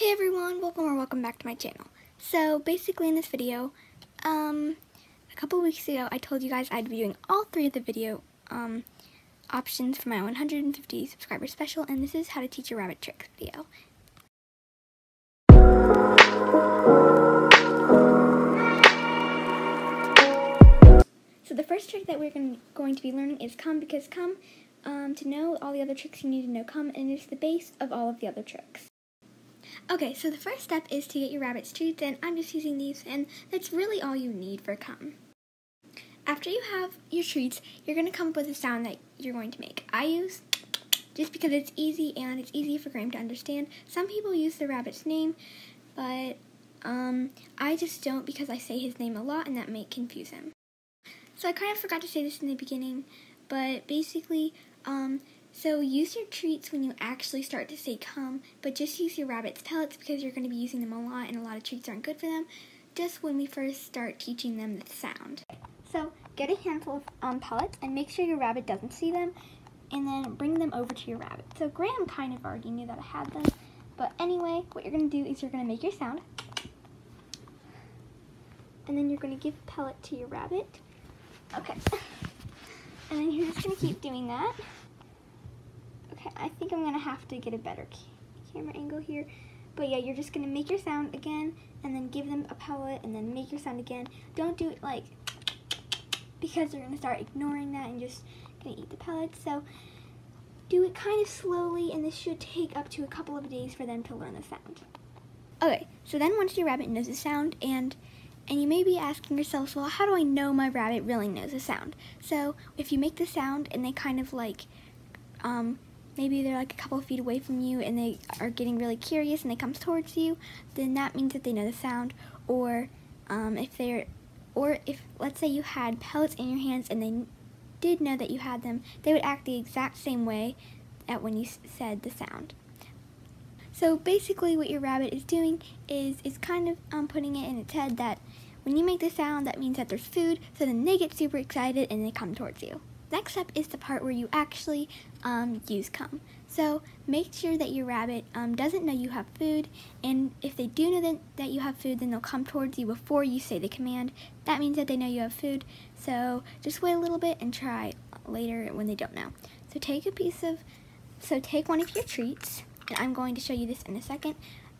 Hey everyone, welcome or welcome back to my channel. So basically in this video, um, a couple weeks ago I told you guys I'd be doing all three of the video um, options for my 150 subscriber special and this is how to teach a rabbit tricks video. So the first trick that we're going to be learning is come because come, um, to know all the other tricks you need to know come and it's the base of all of the other tricks. Okay, so the first step is to get your rabbit's treats, and I'm just using these, and that's really all you need for come. After you have your treats, you're going to come up with a sound that you're going to make. I use just because it's easy and it's easy for Graham to understand. Some people use the rabbit's name, but um, I just don't because I say his name a lot and that may confuse him. So I kind of forgot to say this in the beginning, but basically, um, so use your treats when you actually start to say come, but just use your rabbit's pellets because you're going to be using them a lot and a lot of treats aren't good for them, just when we first start teaching them the sound. So get a handful of um, pellets and make sure your rabbit doesn't see them and then bring them over to your rabbit. So Graham kind of already knew that I had them, but anyway, what you're going to do is you're going to make your sound and then you're going to give a pellet to your rabbit. Okay. And then you're just going to keep doing that. Okay, I think I'm to have to get a better camera angle here. But yeah, you're just to make your sound again, and then give them a pellet, and then make your sound again. Don't do it like, because they're to start ignoring that and just to eat the pellets. So do it kind of slowly, and this should take up to a couple of days for them to learn the sound. Okay, so then once your rabbit knows the sound, and and you may be asking yourselves, well, how do I know my rabbit really knows the sound? So if you make the sound and they kind of like um, maybe they're like a couple feet away from you and they are getting really curious and they come towards you, then that means that they know the sound. Or um, if they're, or if let's say you had pellets in your hands and they did know that you had them, they would act the exact same way at when you said the sound. So basically what your rabbit is doing is, it's kind of um, putting it in its head that when you make the sound, that means that there's food, so then they get super excited and they come towards you. Next step is the part where you actually um, use come. So make sure that your rabbit um, doesn't know you have food, and if they do know that, that you have food, then they'll come towards you before you say the command. That means that they know you have food, so just wait a little bit and try later when they don't know. So take a piece of, so take one of your treats, and I'm going to show you this in a second,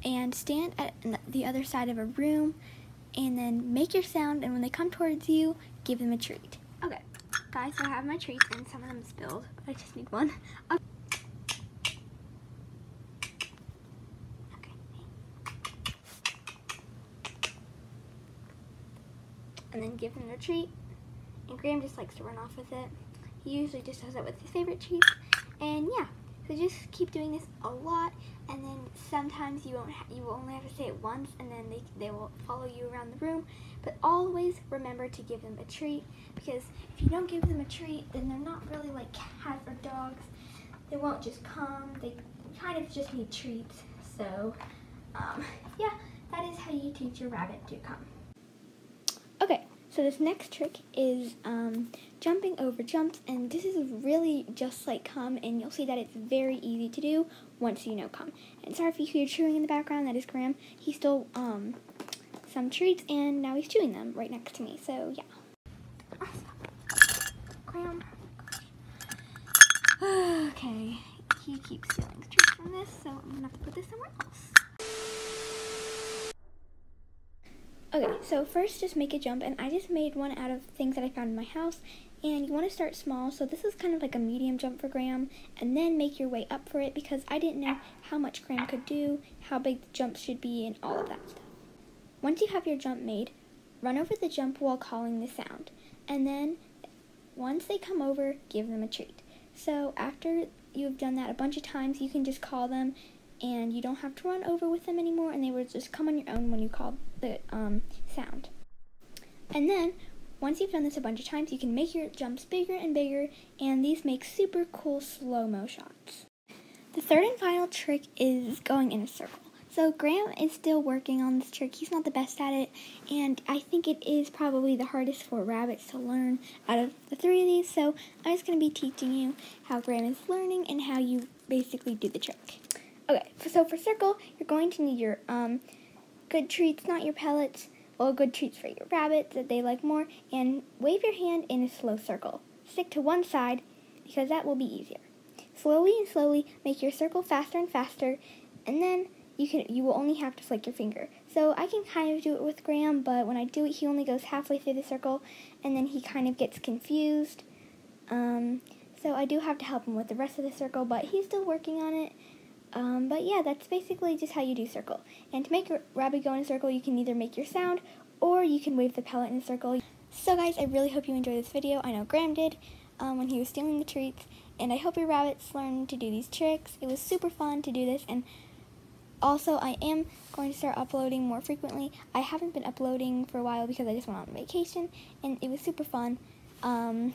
and stand at the other side of a room, and then make your sound, and when they come towards you, give them a treat. Okay. Guys, I have my treats and some of them spilled. I just need one. Oh. Okay. And then give him the treat. And Graham just likes to run off with it. He usually just does it with his favorite treats. And yeah, so just keep doing this a lot, and then sometimes you won't you will only have to say it once, and then they they will follow you around the room. But always remember to give them a treat, because if you don't give them a treat, then they're not really like cats or dogs. They won't just come. They kind of just need treats. So um, yeah, that is how you teach your rabbit to come. So this next trick is um, jumping over jumps, and this is really just like come, and you'll see that it's very easy to do once you know come. And sorry if you hear chewing in the background, that is Graham. He stole um, some treats, and now he's chewing them right next to me, so yeah. Graham. Okay, he keeps stealing treats from this, so I'm gonna have to put this somewhere else. Okay, so first just make a jump, and I just made one out of things that I found in my house, and you want to start small, so this is kind of like a medium jump for Graham, and then make your way up for it, because I didn't know how much Graham could do, how big the jump should be, and all of that stuff. Once you have your jump made, run over the jump while calling the sound, and then once they come over, give them a treat. So after you've done that a bunch of times, you can just call them and you don't have to run over with them anymore and they will just come on your own when you call the um, sound. And then once you've done this a bunch of times, you can make your jumps bigger and bigger and these make super cool slow-mo shots. The third and final trick is going in a circle. So Graham is still working on this trick. He's not the best at it, and I think it is probably the hardest for rabbits to learn out of the three of these. So I'm just going to be teaching you how Graham is learning and how you basically do the trick. Okay, so for circle, you're going to need your um, good treats, not your pellets. Well, good treats for your rabbits that they like more, and wave your hand in a slow circle. Stick to one side because that will be easier. Slowly and slowly make your circle faster and faster, and then you can you will only have to flick your finger. So I can kind of do it with Graham, but when I do it, he only goes halfway through the circle, and then he kind of gets confused. Um, so I do have to help him with the rest of the circle, but he's still working on it. Um, but yeah, that's basically just how you do circle. And to make a rabbit go in a circle, you can either make your sound or you can wave the pellet in a circle. So guys, I really hope you enjoyed this video. I know Graham did um, when he was stealing the treats. And I hope your rabbits learn to do these tricks. It was super fun to do this. And also, I am going to start uploading more frequently. I haven't been uploading for a while because I just went on vacation. And it was super fun. Um,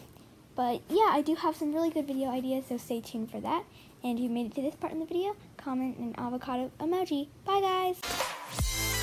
but yeah, I do have some really good video ideas, so stay tuned for that. And if you made it to this part in the video, comment an avocado emoji. Bye guys!